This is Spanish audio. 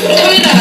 Mira.